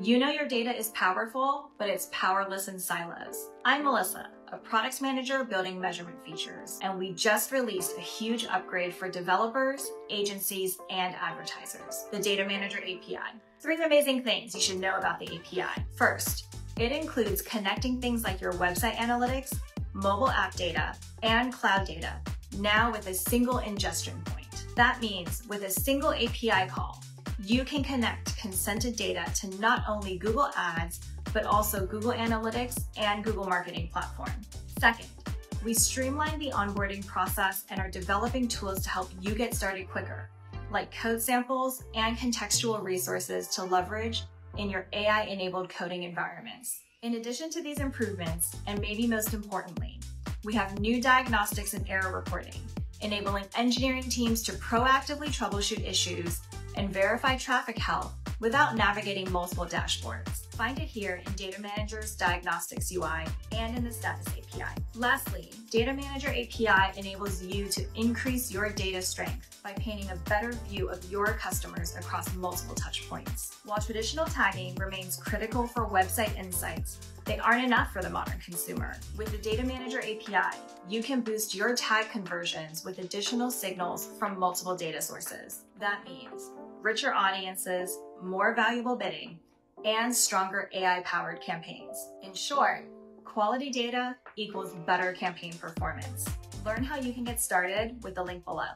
You know your data is powerful, but it's powerless in silos. I'm Melissa, a product manager building measurement features, and we just released a huge upgrade for developers, agencies, and advertisers, the Data Manager API. Three amazing things you should know about the API. First, it includes connecting things like your website analytics, mobile app data, and cloud data, now with a single ingestion point. That means with a single API call, you can connect consented data to not only Google Ads, but also Google Analytics and Google Marketing Platform. Second, we streamline the onboarding process and are developing tools to help you get started quicker, like code samples and contextual resources to leverage in your AI-enabled coding environments. In addition to these improvements, and maybe most importantly, we have new diagnostics and error reporting, enabling engineering teams to proactively troubleshoot issues and verify traffic health without navigating multiple dashboards. Find it here in Data Manager's Diagnostics UI and in the Status API. Lastly, Data Manager API enables you to increase your data strength by painting a better view of your customers across multiple touchpoints. While traditional tagging remains critical for website insights, they aren't enough for the modern consumer. With the Data Manager API, you can boost your tag conversions with additional signals from multiple data sources. That means richer audiences, more valuable bidding, and stronger AI-powered campaigns. In short, quality data equals better campaign performance. Learn how you can get started with the link below.